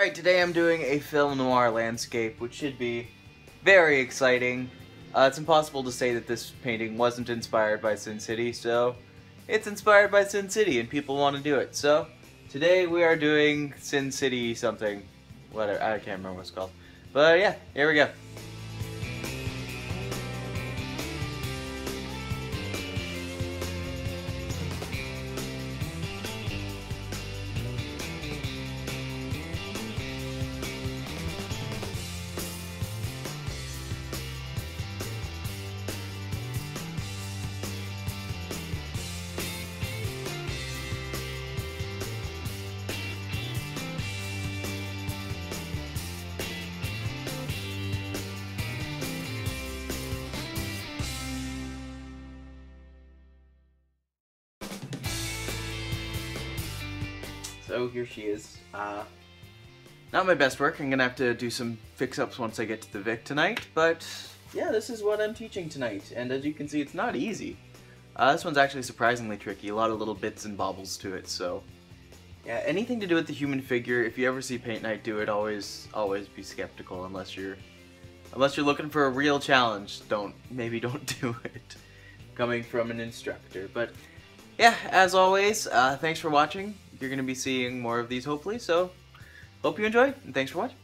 Alright, today I'm doing a film noir landscape, which should be very exciting. Uh, it's impossible to say that this painting wasn't inspired by Sin City, so it's inspired by Sin City and people want to do it. So today we are doing Sin City something. Whatever, I can't remember what it's called. But yeah, here we go. So here she is. Uh, not my best work. I'm gonna have to do some fix-ups once I get to the Vic tonight, but yeah, this is what I'm teaching tonight. And as you can see, it's not easy. Uh, this one's actually surprisingly tricky. A lot of little bits and bobbles to it, so yeah, anything to do with the human figure, if you ever see Paint Nite do it, always always be skeptical unless you're unless you're looking for a real challenge. Don't maybe don't do it. Coming from an instructor, but yeah, as always, uh, thanks for watching. You're going to be seeing more of these hopefully, so hope you enjoy, and thanks for watching.